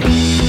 Música